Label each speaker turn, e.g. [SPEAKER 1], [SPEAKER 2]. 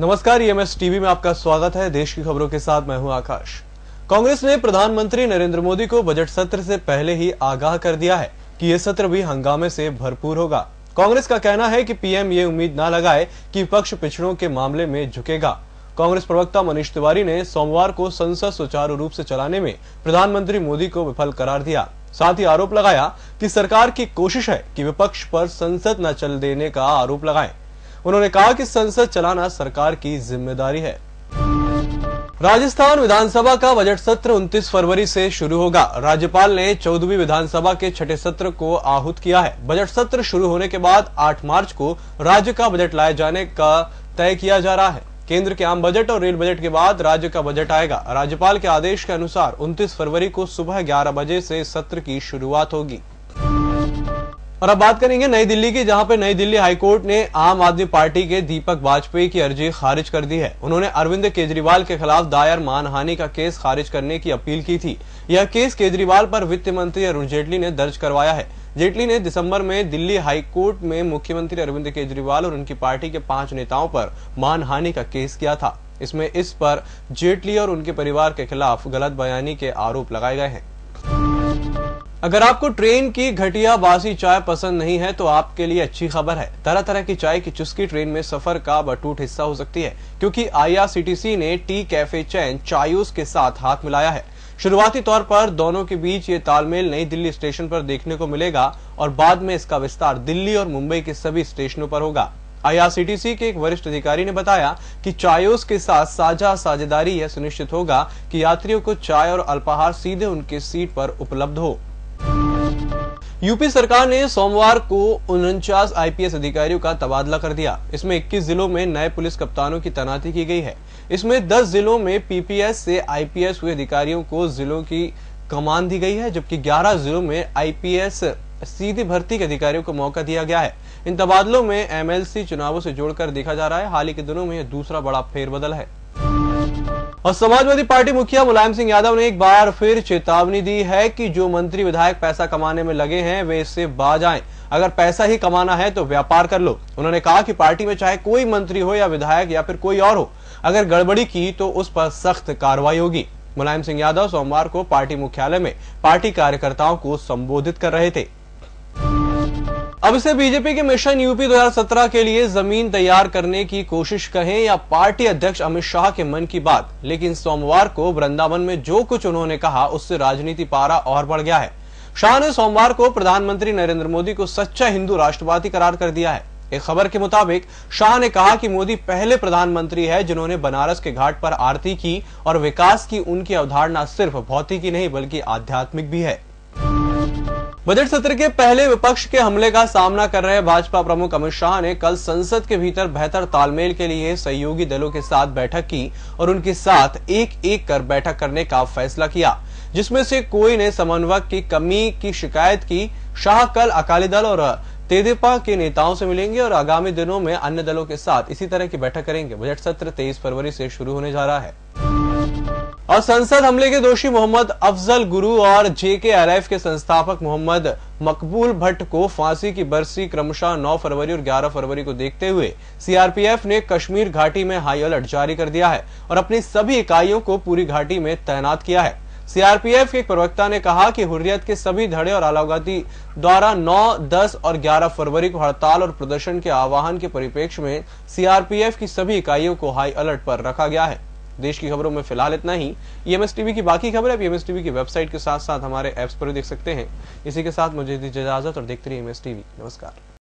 [SPEAKER 1] नमस्कार EMS TV में आपका स्वागत है। देश की खबरों के साथ मैं हूँ आकाश। कांग्रेस ने प्रधानमंत्री नरेंद्र मोदी को बजट सत्र से पहले ही आगाह कर दिया है कि ये सत्र भी हंगामे से भरपूर होगा। कांग्रेस का कहना है कि पीएम ये उम्मीद न लगाए कि विपक्ष पिछड़ों के मामले में झुकेगा। कांग्रेस प्रवक्ता मनीष तिवारी ने सोमवार को संसद सुचारू रूप से चलाने में प्रधानमंत्री मोदी को विफल करार दिया। साथ ही आरोप लगाया कि सरकार की कोशिश है कि विपक्ष पर संसद न चल देने का आरोप लगाएँ। उन्होंने कहा कि संसद चलाना सरकार की ज़िम्मेदारी है। राजस्थान विधानसभा का बजट सत्र 29 फरवरी से शुरू होगा। राज्यपाल ने चौदहवीं विधानसभा के छठे सत्र को आहूत किया है। बजट सत्र शुरू होने के बाद 8 मार्च को राज्य का बजट लाए जाने का तय किया जा रहा है। केंद्र के आम बजट और रेल बजट के बाद राज्य का बजट आएगा। राज्यपाल के आदेश के अनुसार 29 फरवरी को सुबह 11 बजे से सत्र की शुरुआत होगी। और अब बात करेंगे नई दिल्ली की, जहाँ पर नई दिल्ली हाईकोर्ट ने आम आदमी पार्टी के दीपक वाजपेयी की अर्जी खारिज कर दी है। उन्होंने अरविंद केजरीवाल के खिलाफ दायर मानहानि का केस खारिज करने की अपील की थी। यह केस केजरीवाल पर वित्त मंत्री अरुण जेटली ने दर्ज करवाया है। जेटली ने दिसंबर में दिल्ली हाईकोर्ट में मुख्यमंत्री अरविंद केजरीवाल और उनकी पार्टी के पाँच नेताओं पर मानहानि का केस किया था। इसमें इस पर जेटली और उनके परिवार के खिलाफ गलत बयानी के आरोप लगाए गए हैं। अगर आपको ट्रेन की घटिया बासी चाय पसंद नहीं है तो आपके लिए अच्छी खबर है। तरह तरह की चाय की चुस्की ट्रेन में सफ़र का बटूट हिस्सा हो सकती है, क्योंकि आईआरसीटीसी ने टी कैफ़े चैन चायूस के साथ हाथ मिलाया है। शुरुआती तौर पर दोनों के बीच ये तालमेल नई दिल्ली स्टेशन पर देखने को मिलेगा, और बाद में इसका विस्तार दिल्ली और मुंबई के सभी स्टेशनों पर होगा। आईआरसीटीसी के एक वरिष्ठ अधिकारी ने बताया कि चायोस के साथ साझा साझेदारी यह सुनिश्चित होगा कि यात्रियों को चाय और अल्पाहार सीधे उनके सीट पर उपलब्ध हो। यूपी सरकार ने सोमवार को उनचास आईपीएस अधिकारियों का तबादला कर दिया। इसमें 21 जिलों में नए पुलिस कप्तानों की तैनाती की गई है। इसमें 10 जिलों में पीपीएस से आईपीएस हुए अधिकारियों को जिलों की कमान दी गई है, जबकि 11 जिलों में आईपीएस सीधी भर्ती के अधिकारियों को मौका दिया गया है। इन तबादलों में एमएलसी चुनावों से जोड़कर देखा जा रहा है। हाल ही के दिनों में यह दूसरा बड़ा फेरबदल है। और समाजवादी पार्टी मुखिया मुलायम सिंह यादव ने एक बार फिर चेतावनी दी है कि जो मंत्री विधायक पैसा कमाने में लगे हैं, वे इससे बाज आए। अगर पैसा ही कमाना है तो व्यापार कर लो। उन्होंने कहा कि पार्टी में चाहे कोई मंत्री हो या विधायक या फिर कोई और हो, अगर गड़बड़ी की तो उस पर सख्त कार्रवाई होगी। मुलायम सिंह यादव सोमवार को पार्टी मुख्यालय में पार्टी कार्यकर्ताओं को संबोधित कर रहे थे। अब इसे बीजेपी के मिशन यूपी 2017 के लिए ज़मीन तैयार करने की कोशिश कहें या पार्टी अध्यक्ष अमित शाह के मन की बात। लेकिन सोमवार को वृंदावन में जो कुछ उन्होंने कहा, उससे राजनीति पारा और बढ़ गया है। शाह ने सोमवार को प्रधानमंत्री नरेंद्र मोदी को सच्चा हिंदू राष्ट्रवादी करार कर दिया है। एक खबर के मुताबिक, शाह ने कहा कि मोदी पहले प्रधानमंत्री है जिन्होंने बनारस के घाट पर आरती की और विकास की उनकी अवधारणा सिर्फ़ भौतिकी नहीं, बल्कि आध्यात्मिक भी है। बजट सत्र के पहले विपक्ष के हमले का सामना कर रहे भाजपा प्रमुख अमित शाह ने कल संसद के भीतर बेहतर तालमेल के लिए सहयोगी दलों के साथ बैठक की और उनके साथ एक एक कर बैठक करने का फैसला किया, जिसमें से कोई ने समन्वयक की कमी की शिकायत की। शाह कल अकाली दल और तेदेपा के नेताओं से मिलेंगे और आगामी दिनों में अन्य दलों के साथ इसी तरह की बैठक करेंगे। बजट सत्र तेईस फरवरी से शुरू होने जा रहा है। और संसद हमले के दोषी मोहम्मद अफजल गुरु और जेकेआरएफ के संस्थापक मोहम्मद मकबूल भट्ट को फांसी की बरसी क्रमशः 9 फरवरी और 11 फरवरी को देखते हुए सीआरपीएफ ने कश्मीर घाटी में हाई अलर्ट जारी कर दिया है और अपनी सभी इकाइयों को पूरी घाटी में तैनात किया है। सीआरपीएफ के एक प्रवक्ता ने कहा कि हुर्रियत के सभी धड़े और अलावगाती द्वारा 9, 10 और 11 फरवरी को हड़ताल और प्रदर्शन के आह्वान के परिप्रेक्ष्य में सीआरपीएफ की सभी इकाइयों को हाई अलर्ट पर रखा गया है। देश की खबरों में फ़िलहाल इतना ही। ईएमएस टीवी की बाकी खबर आप ईएमएस टीवी की वेबसाइट के साथ साथ हमारे ऐप्स पर भी देख सकते हैं। इसी के साथ मुझे दीजिए इजाज़त और देखते रहिए एमएस टीवी नमस्कार।